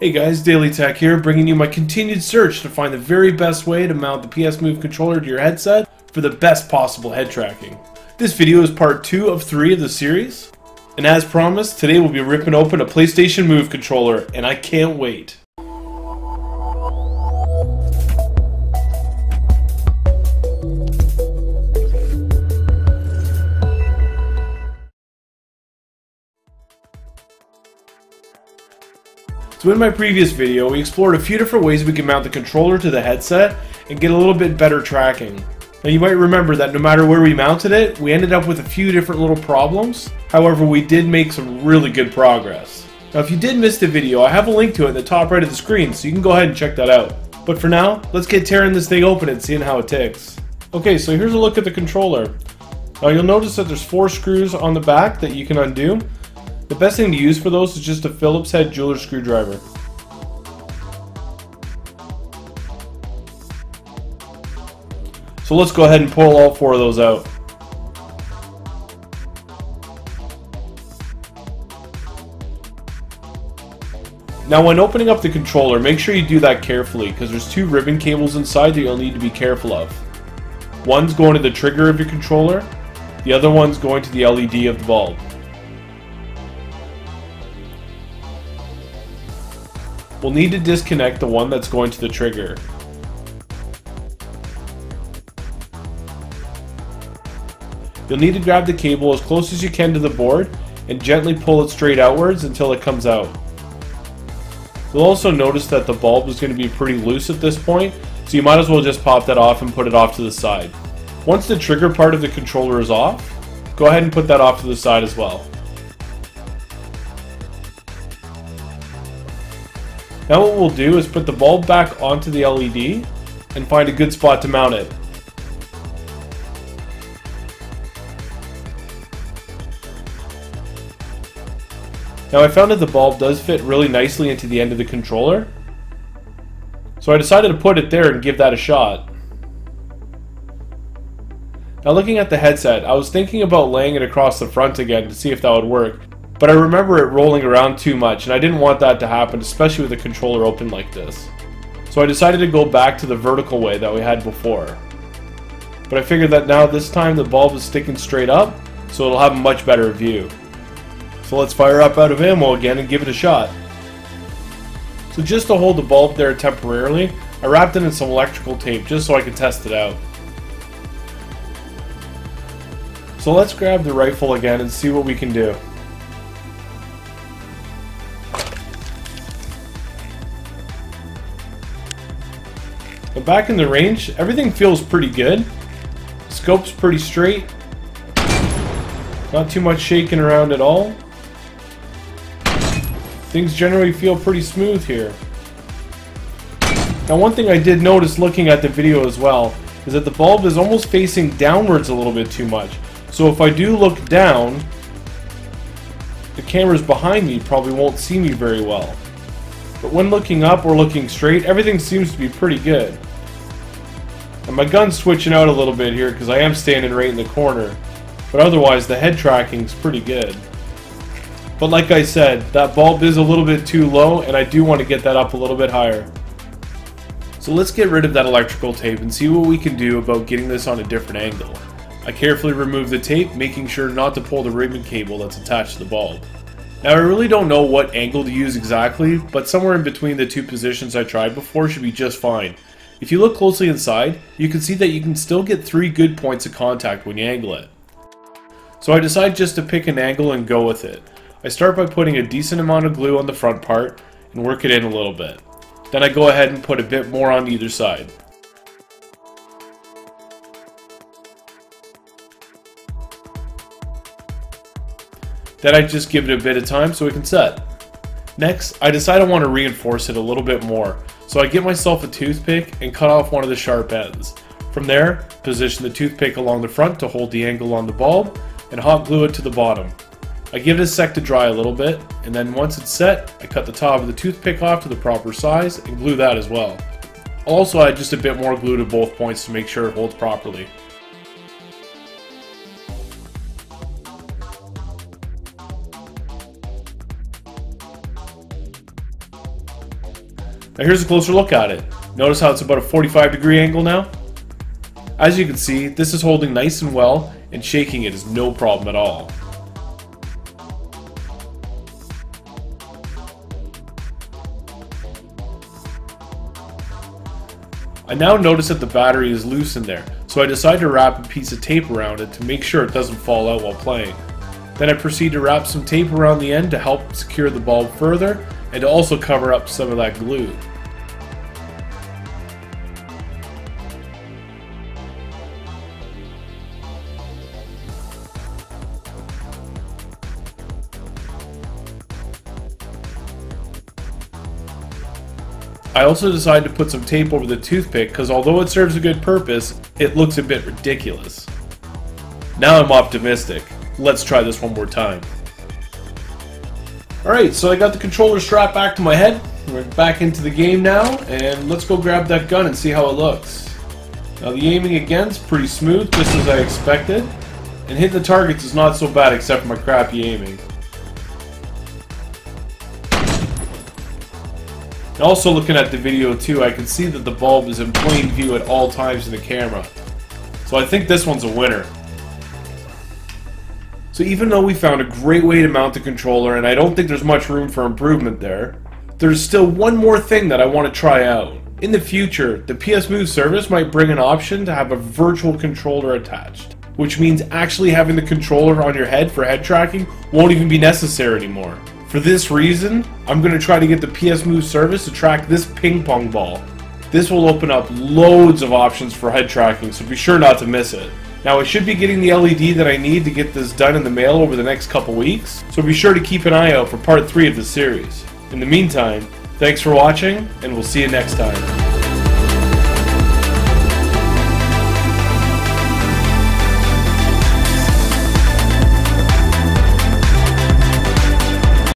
Hey guys, Daley Tech here, bringing you my continued search to find the very best way to mount the PS Move controller to your headset for the best possible head tracking. This video is part 2 of 3 of the series, and as promised, today we'll be ripping open a PlayStation Move controller, and I can't wait. So in my previous video, we explored a few different ways we can mount the controller to the headset and get a little bit better tracking. Now you might remember that no matter where we mounted it, we ended up with a few different little problems. However, we did make some really good progress. Now if you did miss the video, I have a link to it in the top right of the screen, so you can go ahead and check that out. But for now, let's get tearing this thing open and seeing how it ticks. Okay, so here's a look at the controller. Now you'll notice that there's four screws on the back that you can undo. The best thing to use for those is just a Phillips head jeweler screwdriver. So let's go ahead and pull all four of those out. Now when opening up the controller, make sure you do that carefully because there's two ribbon cables inside that you'll need to be careful of. One's going to the trigger of your controller, the other one's going to the LED of the bulb. We'll need to disconnect the one that's going to the trigger. You'll need to grab the cable as close as you can to the board and gently pull it straight outwards until it comes out. You'll also notice that the bulb is going to be pretty loose at this point, so you might as well just pop that off and put it off to the side. Once the trigger part of the controller is off, go ahead and put that off to the side as well. Now what we'll do is put the bulb back onto the LED and find a good spot to mount it. Now I found that the bulb does fit really nicely into the end of the controller, so I decided to put it there and give that a shot. Now looking at the headset, I was thinking about laying it across the front again to see if that would work, but I remember it rolling around too much, and I didn't want that to happen, especially with the controller open like this. So I decided to go back to the vertical way that we had before. But I figured that now this time the bulb is sticking straight up, so it'll have a much better view. So let's fire up out of ammo again and give it a shot. So just to hold the bulb there temporarily, I wrapped it in some electrical tape just so I could test it out. So let's grab the rifle again and see what we can do. Back in the range, everything feels pretty good. Scope's pretty straight. Not too much shaking around at all. Things generally feel pretty smooth here. Now one thing I did notice looking at the video as well is that the bulb is almost facing downwards a little bit too much. So if I do look down, the cameras behind me probably won't see me very well. But when looking up or looking straight, everything seems to be pretty good. And my gun's switching out a little bit here because I am standing right in the corner. But otherwise, the head tracking's pretty good. But like I said, that bulb is a little bit too low, and I do want to get that up a little bit higher. So let's get rid of that electrical tape and see what we can do about getting this on a different angle. I carefully remove the tape, making sure not to pull the ribbon cable that's attached to the bulb. Now I really don't know what angle to use exactly, but somewhere in between the two positions I tried before should be just fine. If you look closely inside, you can see that you can still get three good points of contact when you angle it. So I decide just to pick an angle and go with it. I start by putting a decent amount of glue on the front part and work it in a little bit. Then I go ahead and put a bit more on either side. Then I just give it a bit of time so it can set. Next, I decide I want to reinforce it a little bit more, so I get myself a toothpick and cut off one of the sharp ends. From there, position the toothpick along the front to hold the angle on the bulb, and hot glue it to the bottom. I give it a sec to dry a little bit, and then once it's set, I cut the top of the toothpick off to the proper size and glue that as well. I'll also add just a bit more glue to both points to make sure it holds properly. Now here's a closer look at it. Notice how it's about a 45 degree angle now? As you can see, this is holding nice and well, and shaking it is no problem at all. I now notice that the battery is loose in there, so I decide to wrap a piece of tape around it to make sure it doesn't fall out while playing. Then I proceed to wrap some tape around the end to help secure the bulb further and to also cover up some of that glue. I also decided to put some tape over the toothpick because although it serves a good purpose, it looks a bit ridiculous. Now I'm optimistic. Let's try this one more time. Alright, so I got the controller strapped back to my head. We're back into the game now, and let's go grab that gun and see how it looks. Now the aiming again is pretty smooth, just as I expected. And hitting the targets is not so bad except for my crappy aiming. Also looking at the video too, I can see that the bulb is in plain view at all times in the camera. So I think this one's a winner. So even though we found a great way to mount the controller, and I don't think there's much room for improvement there, there's still one more thing that I want to try out. In the future, the PS Move service might bring an option to have a virtual controller attached, which means actually having the controller on your head for head tracking won't even be necessary anymore. For this reason, I'm going to try to get the PS Move service to track this ping pong ball. This will open up loads of options for head tracking, so be sure not to miss it. Now I should be getting the LED that I need to get this done in the mail over the next couple weeks, so be sure to keep an eye out for part 3 of the series. In the meantime, thanks for watching, and we'll see you next time.